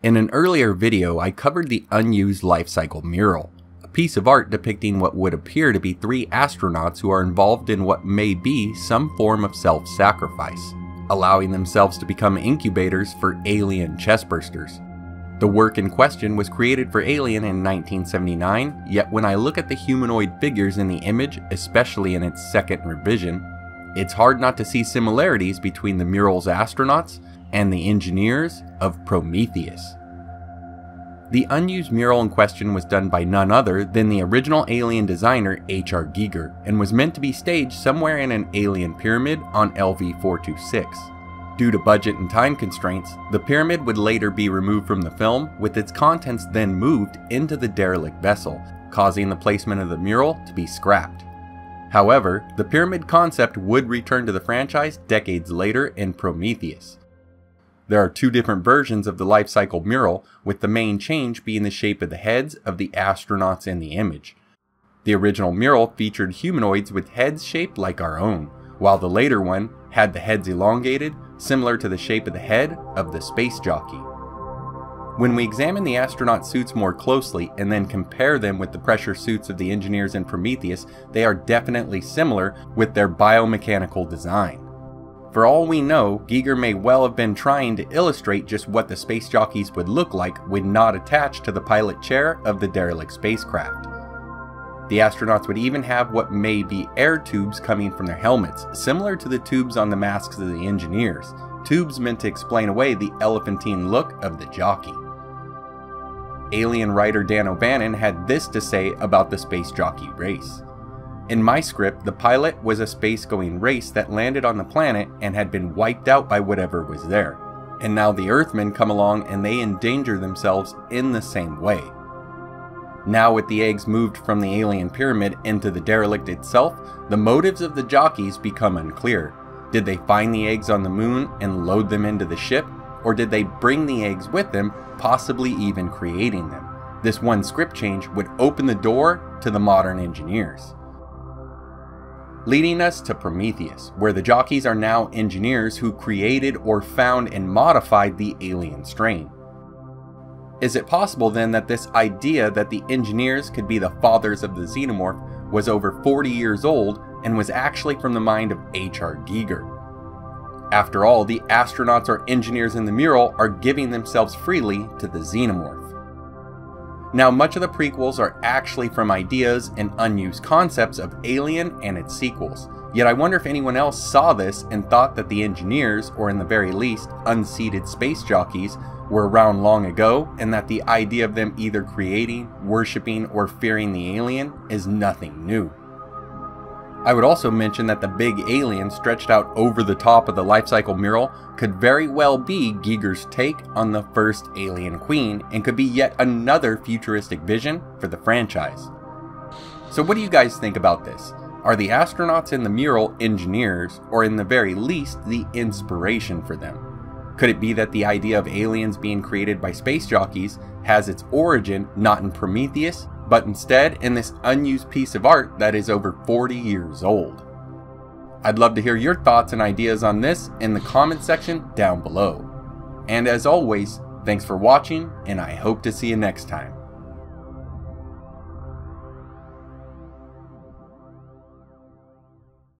In an earlier video, I covered the unused life cycle mural, a piece of art depicting what would appear to be three astronauts who are involved in what may be some form of self-sacrifice, allowing themselves to become incubators for alien chestbursters. The work in question was created for Alien in 1979, yet when I look at the humanoid figures in the image, especially in its second revision, it's hard not to see similarities between the mural's astronauts and the engineers of Prometheus. The unused mural in question was done by none other than the original alien designer H.R. Giger and was meant to be staged somewhere in an alien pyramid on LV 426. Due to budget and time constraints, the pyramid would later be removed from the film, with its contents then moved into the derelict vessel, causing the placement of the mural to be scrapped. However, the pyramid concept would return to the franchise decades later in Prometheus. There are two different versions of the life cycle mural, with the main change being the shape of the heads of the astronauts in the image. The original mural featured humanoids with heads shaped like our own, while the later one had the heads elongated, similar to the shape of the head of the space jockey. When we examine the astronaut suits more closely and then compare them with the pressure suits of the engineers in Prometheus, they are definitely similar with their biomechanical design. For all we know, Giger may well have been trying to illustrate just what the space jockeys would look like when not attached to the pilot chair of the derelict spacecraft. The astronauts would even have what may be air tubes coming from their helmets, similar to the tubes on the masks of the engineers, tubes meant to explain away the elephantine look of the jockey. Alien writer Dan O'Bannon had this to say about the space jockey race. In my script, the pilot was a space going race that landed on the planet and had been wiped out by whatever was there. And now the Earthmen come along and they endanger themselves in the same way. Now, with the eggs moved from the alien pyramid into the derelict itself, the motives of the jockeys become unclear. Did they find the eggs on the moon and load them into the ship? Or did they bring the eggs with them, possibly even creating them? This one script change would open the door to the modern engineers leading us to Prometheus, where the jockeys are now engineers who created or found and modified the alien strain. Is it possible then that this idea that the engineers could be the fathers of the xenomorph was over 40 years old and was actually from the mind of H.R. Giger? After all, the astronauts or engineers in the mural are giving themselves freely to the xenomorph. Now, much of the prequels are actually from ideas and unused concepts of Alien and its sequels. Yet I wonder if anyone else saw this and thought that the engineers, or in the very least, unseated space jockeys, were around long ago, and that the idea of them either creating, worshipping, or fearing the alien is nothing new. I would also mention that the big alien stretched out over the top of the life cycle mural could very well be Giger's take on the first Alien Queen and could be yet another futuristic vision for the franchise. So what do you guys think about this? Are the astronauts in the mural engineers, or in the very least, the inspiration for them? Could it be that the idea of aliens being created by space jockeys has its origin not in Prometheus, but instead in this unused piece of art that is over 40 years old. I'd love to hear your thoughts and ideas on this in the comment section down below. And as always, thanks for watching, and I hope to see you next time.